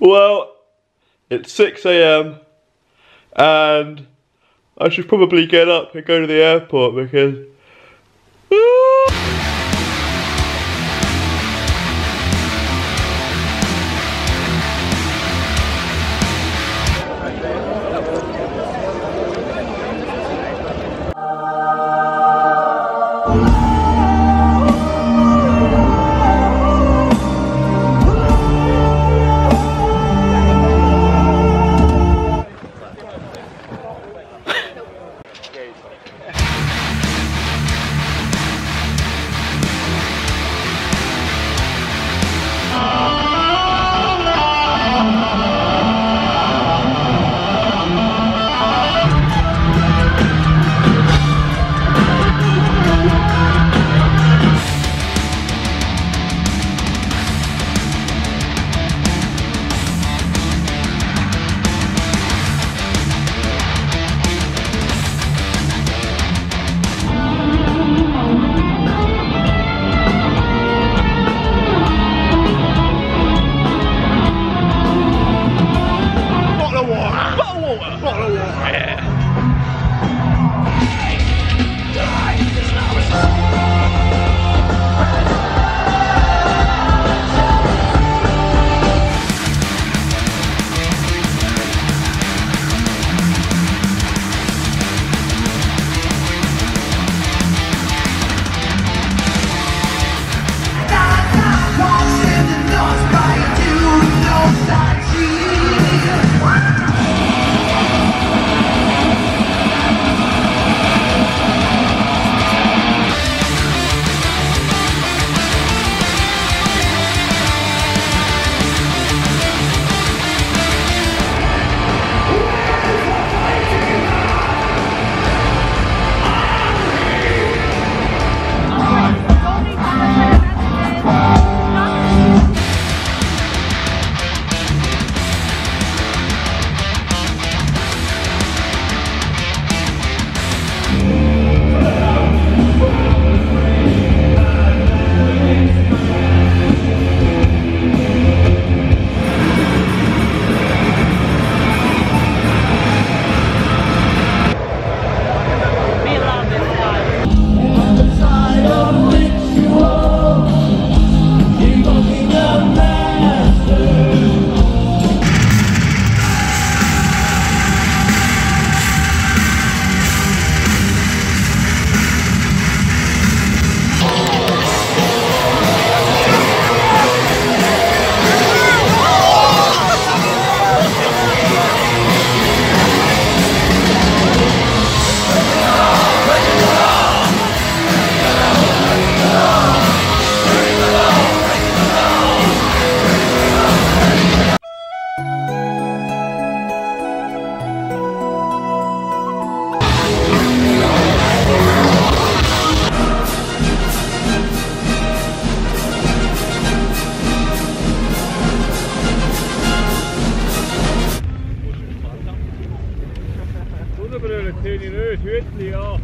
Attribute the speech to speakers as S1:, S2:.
S1: Well, it's 6 a.m. and I should probably get up and go to the airport because.
S2: Yeah.
S3: teeninud ööd i ytterligare